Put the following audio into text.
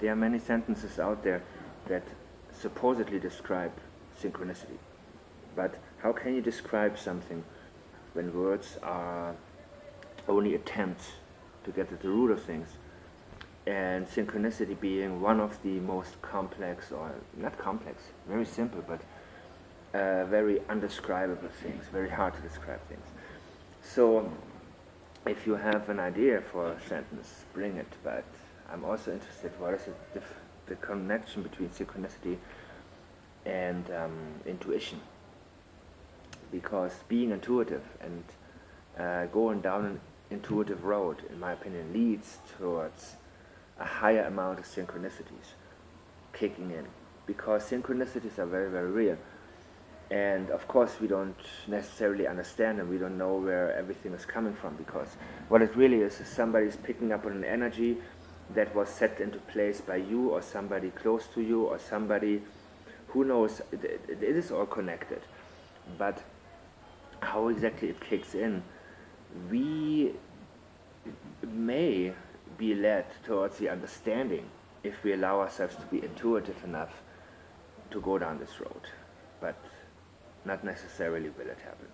There are many sentences out there that supposedly describe synchronicity. But how can you describe something when words are only attempts to get at the root of things? And synchronicity being one of the most complex, or not complex, very simple, but uh, very undescribable things, very hard to describe things. So, if you have an idea for a sentence, bring it, but I'm also interested what is the, the connection between synchronicity and um, intuition. Because being intuitive and uh, going down an intuitive road, in my opinion, leads towards a higher amount of synchronicities kicking in. Because synchronicities are very, very real. And of course, we don't necessarily understand them. We don't know where everything is coming from because what it really is is somebody is picking up on an energy that was set into place by you or somebody close to you or somebody who knows. it, is all connected. But how exactly it kicks in, we may be led towards the understanding if we allow ourselves to be intuitive enough to go down this road. But not necessarily will it happen.